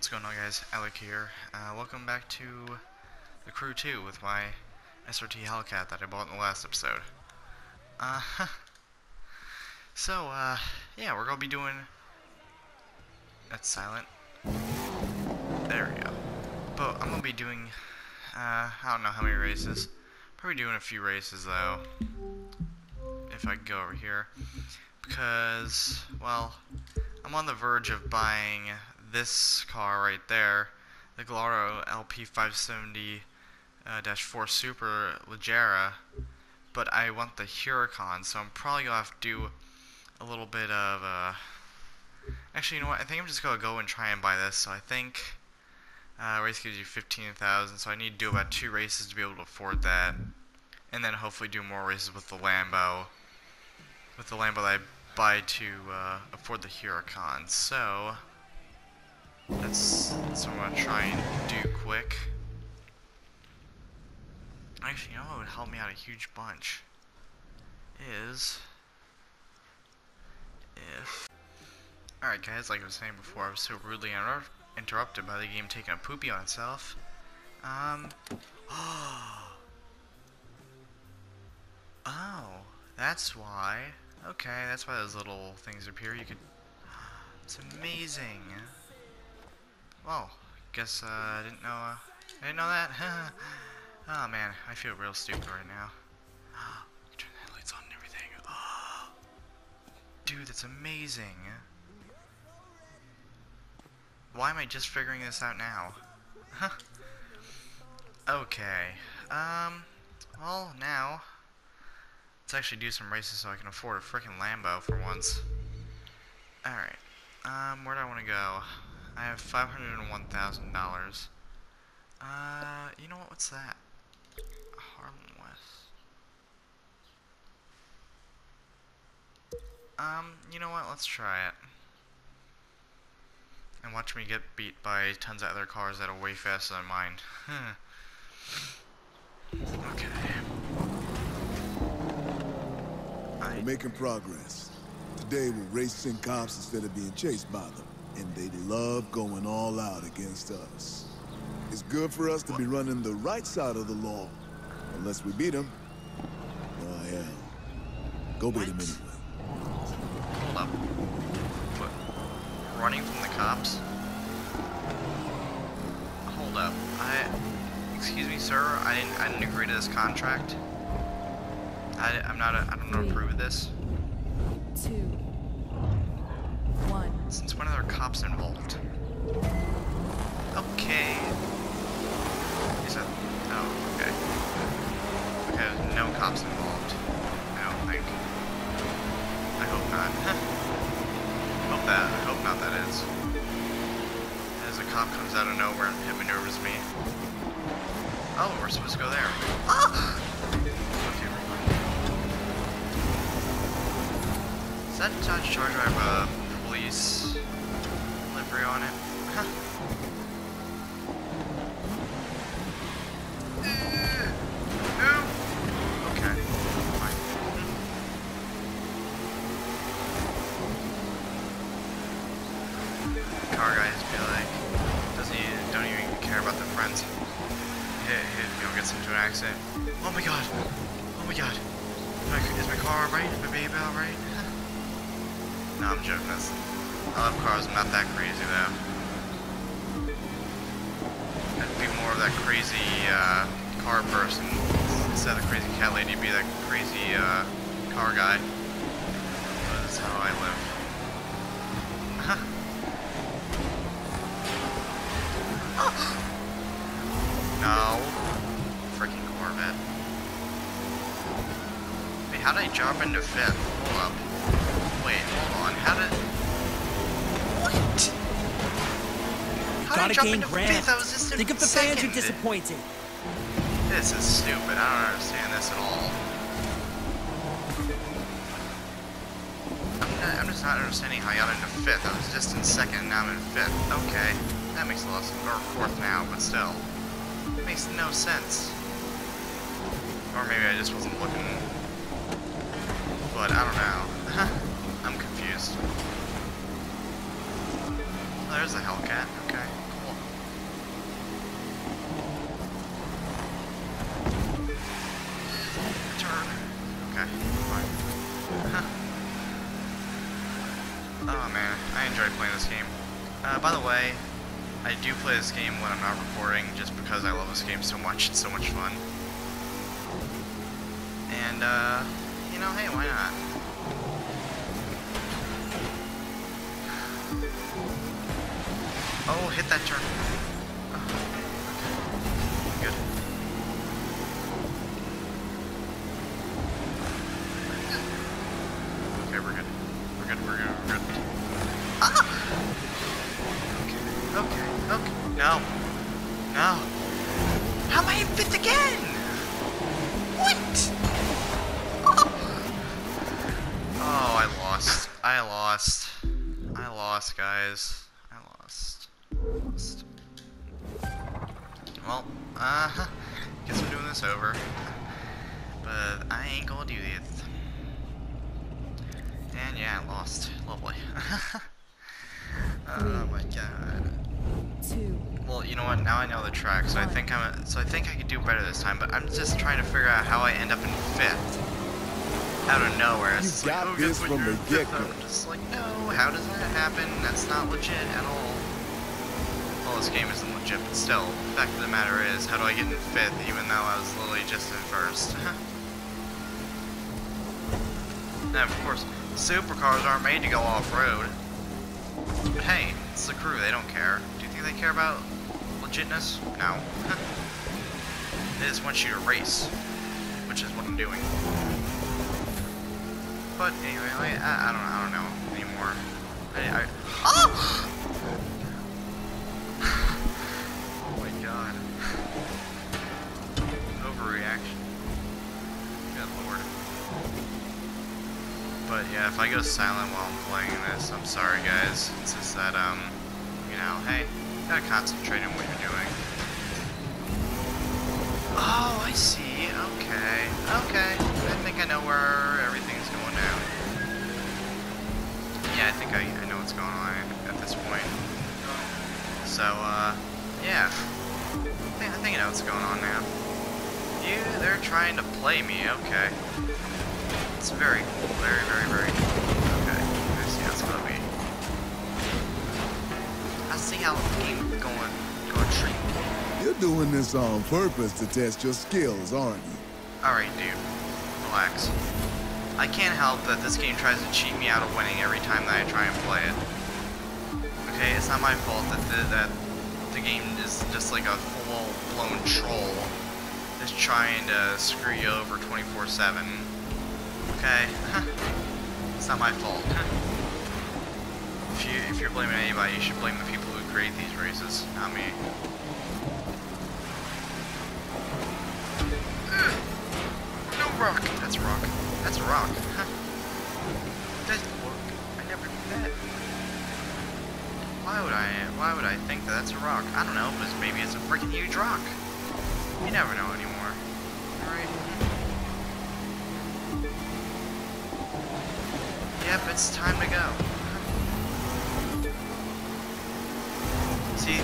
What's going on guys, Alec here. Uh, welcome back to the Crew 2 with my SRT Hellcat that I bought in the last episode. Uh, so, uh, yeah, we're gonna be doing... That's silent. There we go. But I'm gonna be doing, uh, I don't know how many races. Probably doing a few races though. If I go over here. Because, well, I'm on the verge of buying this car right there, the Gallardo LP570-4 uh, Super Leggera, but I want the Huracan, so I'm probably going to have to do a little bit of, uh, actually, you know what, I think I'm just going to go and try and buy this, so I think, uh, race gives you 15000 so I need to do about two races to be able to afford that, and then hopefully do more races with the Lambo, with the Lambo that I buy to, uh, afford the Huracan, so... That's, that's what I'm gonna try and do quick. Actually, you know what would help me out a huge bunch? Is... If... Alright guys, like I was saying before, I was so rudely inter interrupted by the game taking a poopy on itself. Um... oh, that's why. Okay, that's why those little things appear. You could... It's amazing. Well, guess uh, I didn't know. Uh, I didn't know that. oh man, I feel real stupid right now. Turn the headlights on and everything. Oh, dude, that's amazing. Why am I just figuring this out now? okay. Um. Well, now let's actually do some races so I can afford a freaking Lambo for once. All right. Um, where do I want to go? I have $501,000. Uh, you know what? What's that? Harlan West. Um, you know what? Let's try it. And watch me get beat by tons of other cars that are way faster than mine. okay. We're making progress. Today we're racing cops instead of being chased by them and they love going all out against us. It's good for us to be running the right side of the law, unless we beat them. Oh, hell. Go beat them anyway. Hold up. What? Running from the cops? Hold up. I... Excuse me, sir. I didn't, I didn't agree to this contract. I, I'm not a, I don't approve of this. Two. Since when are there cops involved? Okay. Is that... Oh, okay. Okay, no cops involved. I don't think. I hope not. hope that. I hope not that is. As a cop comes out of nowhere and hit maneuvers me. Oh, we're supposed to go there. Ah! Okay, Is that Dodge Charger I have a livery on it. That's, I love cars. Not that crazy though. I'd be more of that crazy uh, car person instead of the crazy cat lady. Be that crazy uh, car guy. That's how I live. no, freaking Corvette. Wait, how did I jump into fifth? Hold up. Wait, hold on. How did? Gotta did I jump gain ground. fifth? I was just in Think of the second. fans who disappointed. This is stupid. I don't understand this at all. I'm, not, I'm just not understanding how got into fifth. I was just in second, and now I'm in fifth. Okay, that makes a lot of sense. Or fourth now, but still, it makes no sense. Or maybe I just wasn't looking. But I don't know. I'm confused. There's a Hellcat. Uh, by the way, I do play this game when I'm not recording just because I love this game so much. It's so much fun. And, uh, you know, hey, why not? Oh, hit that turn. I lost. I lost, guys. I lost. Lost. Well, uh, guess I'm doing this over. But I ain't gonna do this. And yeah, I lost. Lovely. oh my god. Two. Well, you know what? Now I know the track, so I think I'm. So I think I could do better this time. But I'm just trying to figure out how I end up in fifth. Out of nowhere. It's You like, got oh, this from the get-go. I'm just like, no. How does that happen? That's not legit at all. Well, this game isn't legit, but still. The fact of the matter is, how do I get in fifth, even though I was literally just in first? now, of course, supercars aren't made to go off-road. But hey, it's the crew, they don't care. Do you think they care about legitness? No. they just want you to race, which is what I'm doing. But anyway, I, I, I don't, I don't know anymore. I, I, oh! oh my god. Overreaction. Good lord. But yeah, if I go silent while I'm playing this, I'm sorry guys. It's just that, um, you know, hey, you gotta concentrate on what you're doing. Oh, I see. Okay. Okay. I think I know where Yeah, I think I, I know what's going on at this point. So, uh, yeah. I think, I think I know what's going on now. You, they're trying to play me, okay. It's very cool, very, very, very cool. Okay, I see how it's gonna be. I see how the game going, going treat me. You're doing this on purpose to test your skills, aren't you? Alright, dude. Relax. I can't help that this game tries to cheat me out of winning every time that I try and play it. Okay, it's not my fault that the, that the game is just like a full-blown troll that's trying to screw you over 24-7. Okay? it's not my fault. if, you, if you're blaming anybody, you should blame the people who create these races, not me. No rock. That's rock. That's a rock. Huh. Doesn't work. I never knew that. Why would I? Why would I think that that's a rock? I don't know, because maybe it's a freaking huge rock. You never know anymore. All right. Yep, it's time to go. See?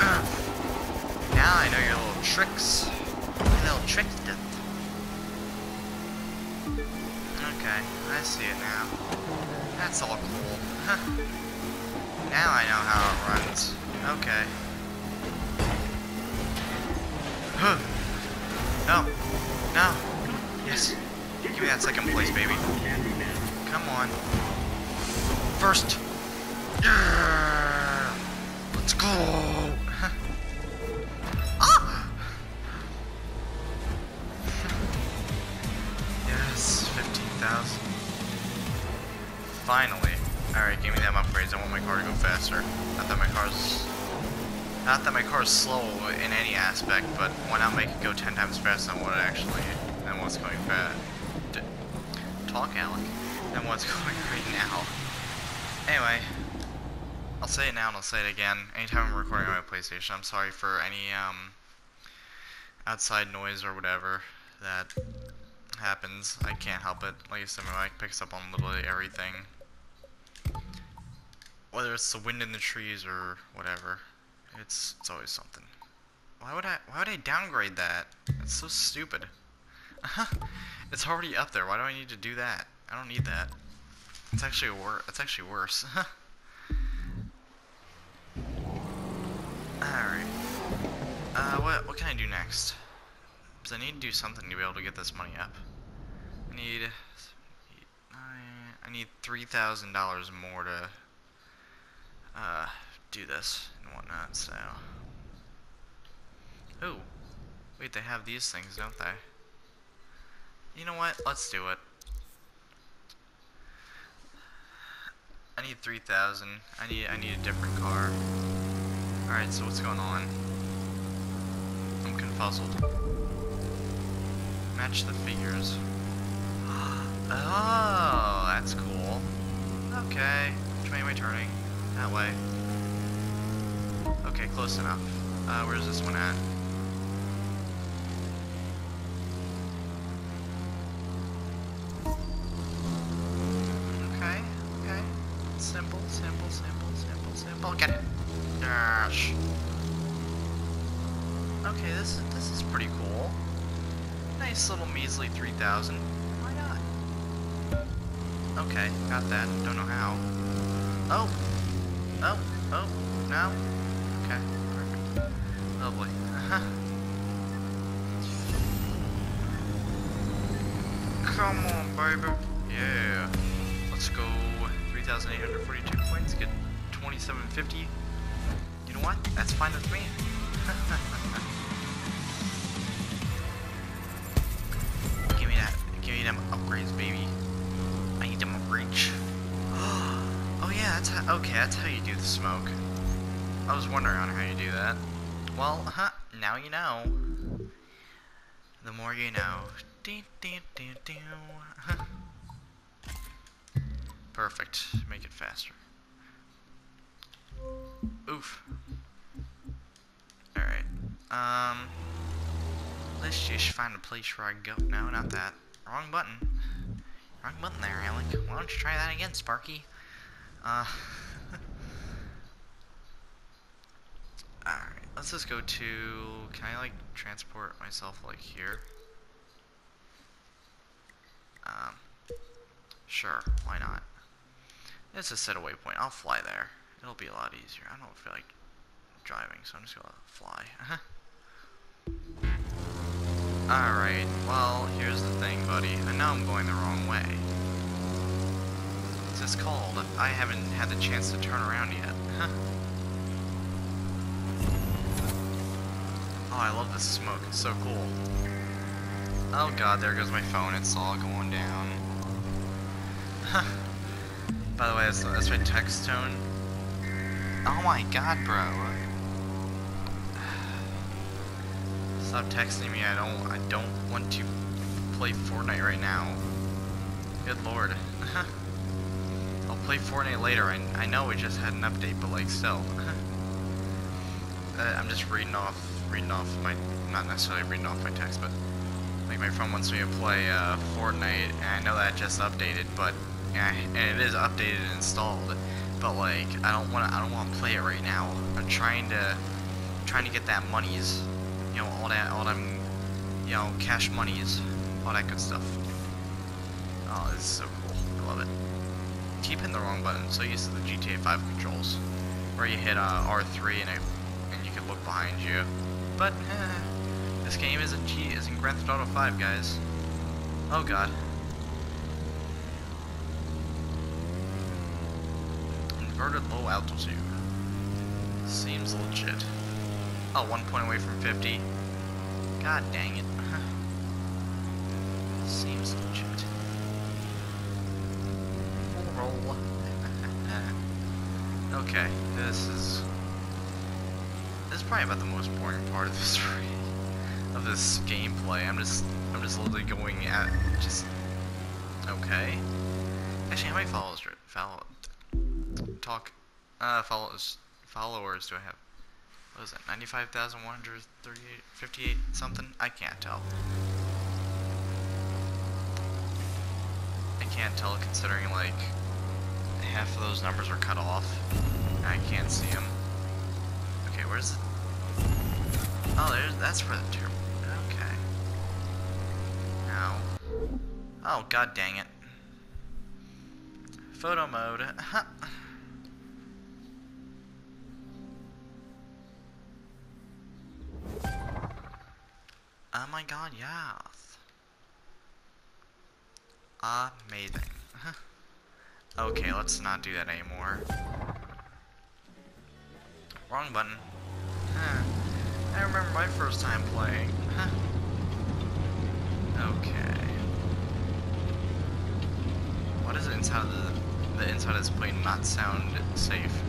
Ah. now I know your little tricks. Your little tricks I see it now. That's all cool. now I know how it runs. Okay. Huh. No. No. Yes. Give me that second place, baby. Come on. First. Yeah. Let's go. Faster. Not that my car's... Not that my car's slow in any aspect, but why not make it go 10 times faster than what it actually... than what's going fast. Talk, Alec. Than what's going right now. Anyway. I'll say it now and I'll say it again. Anytime I'm recording on my PlayStation, I'm sorry for any, um... outside noise or whatever that happens. I can't help it. Like I said, my mic picks up on literally everything whether it's the wind in the trees or whatever, it's it's always something. Why would I why would I downgrade that? It's so stupid. it's already up there. Why do I need to do that? I don't need that. It's actually wor it's actually worse. Alright. Uh, what, what can I do next? Because I need to do something to be able to get this money up. I need... I need $3,000 more to uh, do this and whatnot. So, ooh, wait, they have these things, don't they? You know what? Let's do it. I need 3,000. I need I need a different car. Alright, so what's going on? I'm confuzzled. Match the figures. Oh, that's cool. Okay. Which way am I turning? That way. Okay, close enough. Uh, where's this one at? Okay, okay. Simple, simple, simple, simple, simple. Get it. Dash. Okay, this is this is pretty cool. Nice little measly 3,000. Why not? Okay, got that. Don't know how. Oh! Oh! Oh! No? Okay, perfect. Oh, Lovely. Uh-huh. Come on, baby. Yeah. Let's go 3,842 points, get 2750. You know what? That's fine with me. give me that. Give me them upgrades, baby. I need them upgrades. That's how, okay. That's how you do the smoke. I was wondering on how you do that. Well, huh? Now you know. The more you know. Perfect. Make it faster. Oof. Alright. Um. Let's just find a place where I go. No, not that. Wrong button. Wrong button there, Alec. Why don't you try that again, Sparky? Uh. Alright. Let's just go to. Can I, like, transport myself, like, here? Um. Sure. Why not? It's a set a waypoint. I'll fly there. It'll be a lot easier. I don't feel like driving, so I'm just gonna fly. Alright, well, here's the thing, buddy. I know I'm going the wrong way. This called? I haven't had the chance to turn around yet. oh, I love this smoke. It's so cool. Oh god, there goes my phone. It's all going down. By the way, that's, that's my text tone. Oh my god, bro. Stop texting me. I don't. I don't want to play Fortnite right now. Good lord. Play Fortnite later. I, I know we just had an update, but like still. uh, I'm just reading off, reading off my, not necessarily reading off my text, but like my friend wants me to play uh, Fortnite, and I know that just updated, but yeah, and it is updated and installed. But like, I don't want to. I don't want to play it right now. I'm trying to, trying to get that monies, you know, all that, all them, you know, cash monies, all that good stuff. Oh, this is so cool. I love it. Keep hitting the wrong button. So used to the GTA 5 controls, where you hit uh, R3 and it, and you can look behind you. But eh, this game isn't G, isn't Grand Theft Auto 5, guys. Oh God. Inverted low altitude. Seems legit. Oh, one point away from 50. God dang it. Seems legit. Okay, this is... This is probably about the most boring part of this of this gameplay. I'm just I'm just literally going at just okay. Actually, how many followers follow talk uh follows followers do I have? What is that? 95,138 58 something? I can't tell. I can't tell considering like half of those numbers are cut off. I can't see them. Okay, where's the Oh, there's that's for the turbo. Okay. Now. Oh, god dang it. Photo mode. Huh. Oh my god, yes. Amazing. okay, let's not do that anymore. Wrong button. Huh. I remember my first time playing. Huh. Okay. Why does the inside of the, the inside of this plane not sound safe?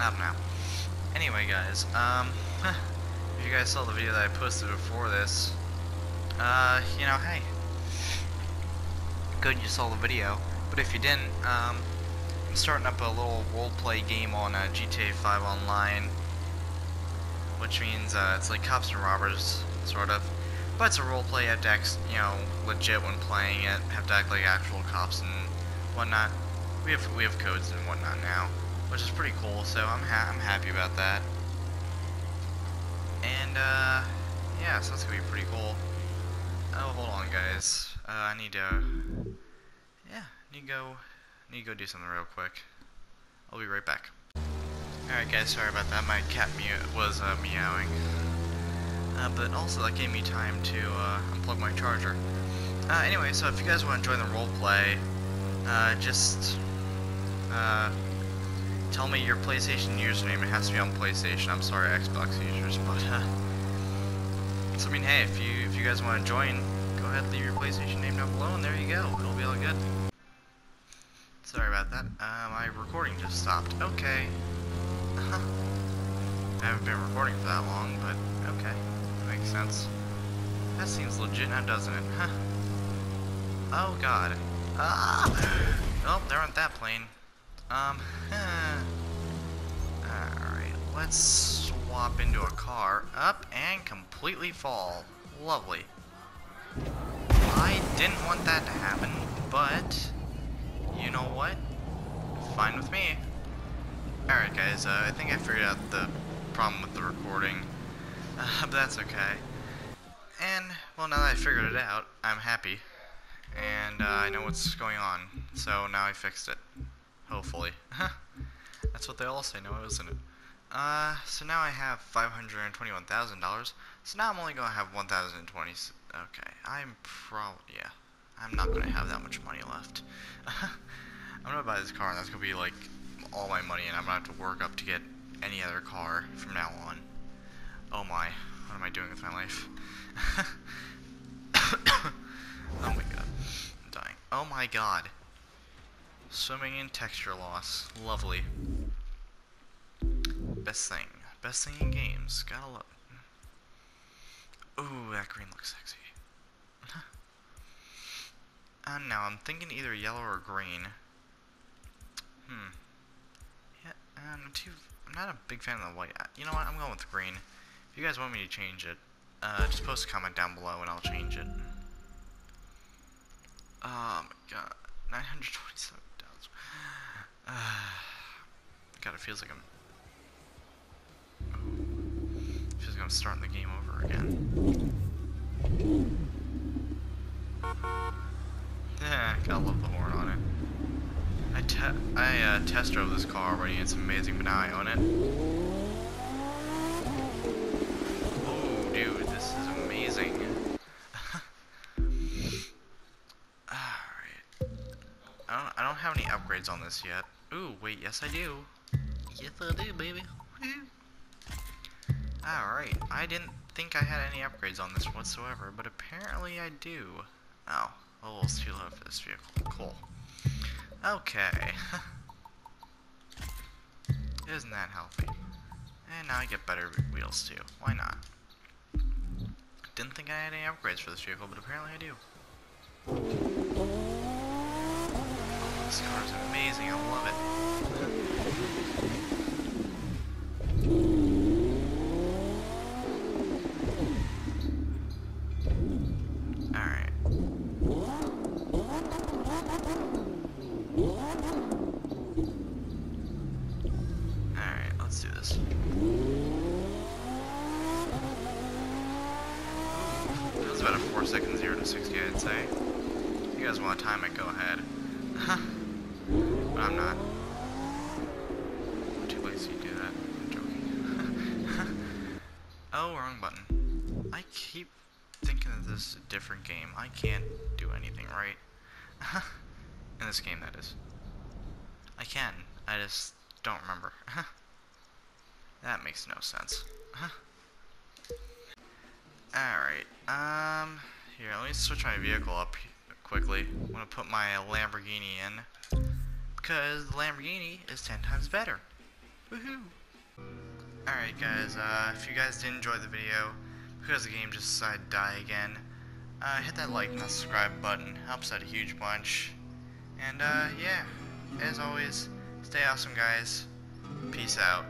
I don't know. Anyway, guys, um, if you guys saw the video that I posted before this, uh, you know, hey, good you saw the video. But if you didn't, um, I'm starting up a little role-play game on uh, GTA 5 Online, which means uh, it's like cops and robbers, sort of. But it's a roleplay. Have to act, you know, legit when playing it. Have to act like actual cops and whatnot. We have we have codes and whatnot now, which is pretty cool. So I'm ha I'm happy about that. And uh, yeah, so that's gonna be pretty cool. Oh, hold on, guys. Uh, I need to. Yeah, need to go. Need to go do something real quick. I'll be right back. Alright, guys. Sorry about that. My cat mute was uh, meowing. Uh, but also that gave me time to uh, unplug my charger. Uh, anyway, so if you guys want to join the roleplay, uh, just tell me your PlayStation username. It has to be on PlayStation. I'm sorry, Xbox users, but so I mean, hey, if you you guys want to join, go ahead, leave your PlayStation name down below, and there you go. It'll be all good. Sorry about that. Uh, my recording just stopped. Okay. I haven't been recording for that long, but okay. Makes sense. That seems legit now, doesn't it? Oh god. Ah! Oh, there went that plane. Um, Alright, let's swap into a car. Up and completely fall. Lovely. I didn't want that to happen, but you know what? Fine with me. Alright guys, uh, I think I figured out the problem with the recording. Uh, but that's okay. And, well, now that I figured it out, I'm happy. And uh, I know what's going on. So now I fixed it. Hopefully. that's what they all say now, isn't it? Uh, so now I have $521,000. So now I'm only going to have 1,020. Okay, I'm probably, yeah. I'm not going to have that much money left. I'm going to buy this car and that's going to be like all my money and I'm going to have to work up to get any other car from now on. Oh my, what am I doing with my life? oh my god, I'm dying. Oh my god. Swimming in texture loss. Lovely. Best thing. Best thing in games. Gotta love it. Ooh, that green looks sexy. and now I'm thinking either yellow or green. Hmm. Yeah, I'm too. I'm not a big fan of the white. You know what? I'm going with green. If you guys want me to change it, uh, just post a comment down below and I'll change it. Oh my god. 927,000. Uh, god, it feels like I'm... I'm starting the game over again. Yeah, gotta love the horn on it. I, te I uh, test drove this car already, it's amazing, but now I own it. Oh, dude, this is amazing. Alright. I don't, I don't have any upgrades on this yet. Ooh, wait, yes I do. Yes I do, baby. Alright, I didn't think I had any upgrades on this whatsoever, but apparently I do. Oh, a little too low for this vehicle. Cool. Okay. Isn't that healthy? And now I get better wheels too. Why not? Didn't think I had any upgrades for this vehicle, but apparently I do. This car is amazing. A different game. I can't do anything right. In this game, that is. I can. I just don't remember. that makes no sense. Alright, um, here, let me switch my vehicle up quickly. I'm gonna put my Lamborghini in, because the Lamborghini is 10 times better. Woohoo! Alright guys, uh, if you guys did enjoy the video, because the game just decided to die again, uh, hit that like and that subscribe button, helps out a huge bunch. And, uh, yeah, as always, stay awesome guys, peace out.